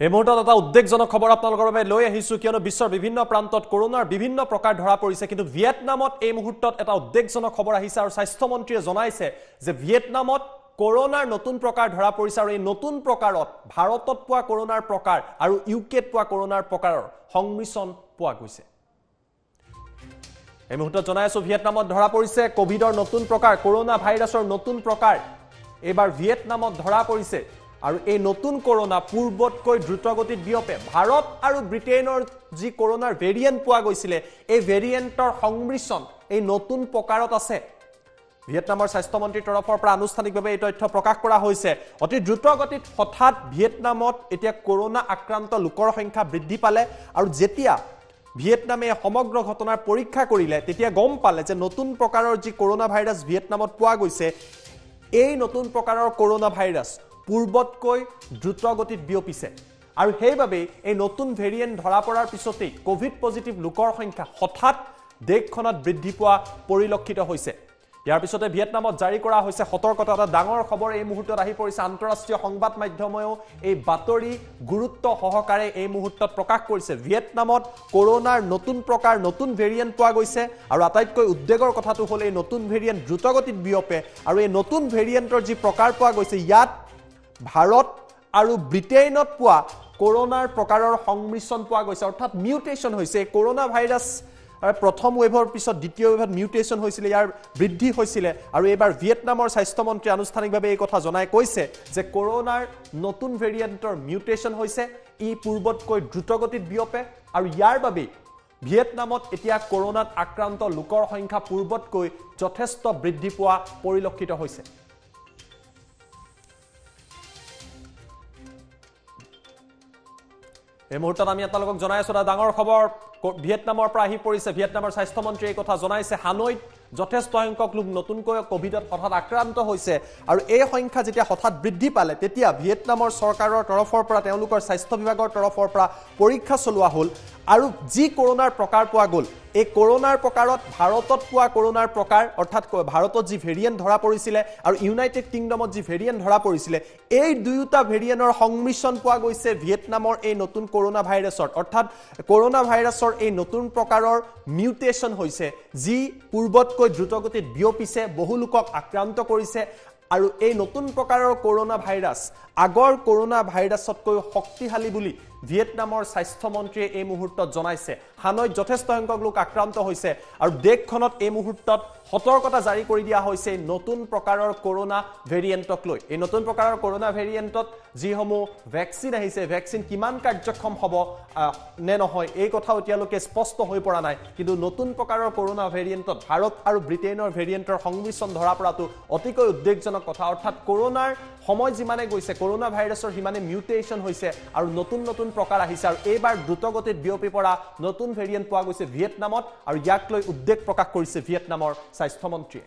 এই মুহূৰ্তত এটা উদ্বেগজনক খবৰ আপোনালোকৰ বাবে লৈ আহিছোঁ কিয়নো বিশ্বৰ বিভিন্ন প্ৰান্তত কৰোণাৰ বিভিন্ন প্ৰকাৰ ধৰা পৰিছে কিন্তু ভিয়েটনামত এই মুহূৰ্তত এটা উদ্বেগজনক খবৰ আহিছে আৰু স্বাস্থ্যমন্ত্ৰীয়ে জনাইছে যে ভিয়েটনামত কৰোণাৰ নতুন প্ৰকাৰ ধৰা পৰিছে আৰু এই নতুন প্ৰকাৰত ভাৰতত পোৱা কৰোণাৰ প্ৰকাৰ আৰু ইউ কেত পোৱা কৰোণাৰ প্ৰকাৰৰ সংমিশ্ৰণ পোৱা গৈছে। এই মুহূৰ্তত জনাই আছো ভিয়েটনামত ধৰা পৰিছে কভিডৰ নতুন প্ৰকাৰ কৰোণা ভাইৰাছৰ নতুন প্ৰকাৰ। এইবাৰ ভিয়েটনামত ধৰা পৰিছে আৰু এই নতুন কৰোণা পূৰ্বতকৈ দ্ৰুতগতিত বিয়পে। ভাৰত আৰু ব্ৰিটেইনৰ যি কৰোণাৰ ভেৰিয়েণ্ট পোৱা গৈছিলে এই ভেৰিয়েণ্টৰ সংমিশ্ৰণ এই নতুন প্ৰকাৰত আছে। ভিয়েটনামৰ স্বাস্থ্যমন্ত্ৰীৰ তৰফৰ পৰা আনুষ্ঠানিকভাৱে এই তথ্য প্ৰকাশ কৰা হৈছে। অতি দ্ৰুতগতিত হঠাৎ ভিয়েটনামত এতিয়া কৰোণা আক্ৰান্ত লোকৰ সংখ্যা বৃদ্ধি পালে আৰু যেতিয়া ভিয়েটনামে সমগ্ৰ ঘটনাৰ পৰীক্ষা কৰিলে তেতিয়া গম পালে যে নতুন প্ৰকাৰৰ যি কৰোণা ভাইৰাছ ভিয়েটনামত পোৱা গৈছে এই নতুন প্ৰকাৰৰ কৰোণা ভাইৰাছ পূৰ্বতকৈ দ্ৰুতগতিত বিয়পিছে। আৰু সেইবাবেই এই নতুন ভেৰিয়েণ্ট ধৰা পৰাৰ পিছতেই কভিড পজিটিভ লোকৰ সংখ্যা হঠাৎ দেশখনত বৃদ্ধি পোৱা পৰিলক্ষিত হৈছে। ইয়াৰ পিছতে ভিয়েটনামত জাৰি কৰা হৈছে সতৰ্কতা এটা ডাঙৰ খবৰ। এই মুহূৰ্তত আহি পৰিছে আন্তঃৰাষ্ট্ৰীয় সংবাদ মাধ্যমেও এই বাতৰি গুৰুত্ব সহকাৰে এই মুহূৰ্তত প্ৰকাশ কৰিছে। ভিয়েটনামত কৰোণাৰ নতুন প্ৰকাৰ নতুন ভেৰিয়েণ্ট পোৱা গৈছে আৰু আটাইতকৈ উদ্বেগৰ কথাটো হ'ল এই নতুন ভেৰিয়েণ্ট দ্ৰুতগতিত বিয়পে আৰু এই নতুন ভেৰিয়েণ্টৰ যি প্ৰকাৰ পোৱা গৈছে ইয়াত ভাৰত আৰু ব্ৰিটেইনত পোৱা কৰোণাৰ প্ৰকাৰৰ সংমিশ্ৰণ পোৱা গৈছে। অৰ্থাৎ মিউটেশ্যন হৈছে কৰোণা ভাইৰাছ প্ৰথম ৱেভৰ পিছত দ্বিতীয় ৱেভত মিউটেশ্যন হৈছিলে ইয়াৰ বৃদ্ধি হৈছিলে। আৰু এইবাৰ ভিয়েটনামৰ স্বাস্থ্যমন্ত্ৰী আনুষ্ঠানিকভাৱে এই কথা জনাই কৈছে যে কৰোণাৰ নতুন ভেৰিয়েণ্টৰ মিউটেশ্যন হৈছে ই পূৰ্বতকৈ দ্ৰুতগতিত বিয়পে। আৰু ইয়াৰ বাবেই ভিয়েটনামত এতিয়া কৰোণাত আক্ৰান্ত লোকৰ সংখ্যা পূৰ্বতকৈ যথেষ্ট বৃদ্ধি পোৱা পৰিলক্ষিত হৈছে। এই মুহূৰ্তত আমি আপোনালোকক জনাই আছো এটা ডাঙৰ খবৰ। ভিয়েটনামৰ পৰা আহি পৰিছে। ভিয়েটনামৰ স্বাস্থ্যমন্ত্ৰীয়ে এই কথা জনাইছে। হানৈত যথেষ্ট সংখ্যক লোক নতুনকৈ কভিডত হঠাৎ আক্ৰান্ত হৈছে আৰু এই সংখ্যা যেতিয়া হঠাৎ বৃদ্ধি পালে তেতিয়া ভিয়েটনামৰ চৰকাৰৰ তৰফৰ পৰা তেওঁলোকৰ স্বাস্থ্য বিভাগৰ তৰফৰ পৰা পৰীক্ষা চলোৱা হ'ল আৰু যি কৰোণাৰ প্ৰকাৰ পোৱা গ'ল এই কৰোণাৰ প্ৰকাৰত ভাৰতত পোৱা কৰোণাৰ প্ৰকাৰ অৰ্থাৎ ভাৰতত যি ভেৰিয়েণ্ট ধৰা পৰিছিলে আৰু ইউনাইটেড কিংডমত যি ভেৰিয়েণ্ট ধৰা পৰিছিলে এই দুয়োটা ভেৰিয়েণ্টৰ সংমিশ্ৰণ পোৱা গৈছে ভিয়েটনামৰ এই নতুন কৰোণা ভাইৰাছৰ অৰ্থাৎ কৰোণা ভাইৰাছৰ এই নতুন প্ৰকাৰৰ মিউটেশ্যন হৈছে যি পূৰ্বতকৈ দ্ৰুতগতিত বিয়পিছে বহু লোকক আক্ৰান্ত কৰিছে আৰু এই নতুন প্ৰকাৰৰ কৰোণা ভাইৰাছ আগৰ কৰোণা ভাইৰাছতকৈ শক্তিশালী বুলি ভিয়েটনামৰ স্বাস্থ্যমন্ত্ৰীয়ে এই মুহূৰ্তত জনাইছে। হানৈত যথেষ্ট সংখ্যক লোক আক্ৰান্ত হৈছে আৰু দেশখনত এই মুহূৰ্তত সতৰ্কতা জাৰি কৰি দিয়া হৈছে নতুন প্ৰকাৰৰ কৰোণা ভেৰিয়েণ্টক লৈ। এই নতুন প্ৰকাৰৰ কৰোণা ভেৰিয়েণ্টত যিসমূহ ভেকচিন আহিছে ভেকচিন কিমান কাৰ্যক্ষম হ'ব নে নহয় এই কথাও এতিয়ালৈকে স্পষ্ট হৈ পৰা নাই। কিন্তু নতুন প্ৰকাৰৰ কৰোণা ভেৰিয়েণ্টত ভাৰত আৰু ব্ৰিটেইনৰ ভেৰিয়েণ্টৰ সংমিশ্ৰণ ধৰা পৰাটো অতিকৈ উদ্বেগজনক কথা। অৰ্থাৎ কৰোণাৰ সময় যিমানে গৈছে কৰোণা ভাইৰাছৰ সিমানে মিউটেশ্যন হৈছে আৰু নতুন নতুন প্ৰকাৰ আহিছে আৰু এইবাৰ দ্ৰুতগতিত বিয়পি পৰা নতুন ভেৰিয়েণ্ট পোৱা গৈছে ভিয়েটনামত আৰু ইয়াক লৈ উদ্বেগ প্ৰকাশ কৰিছে ভিয়েটনামৰ স্বাস্থ্যমন্ত্ৰীয়ে।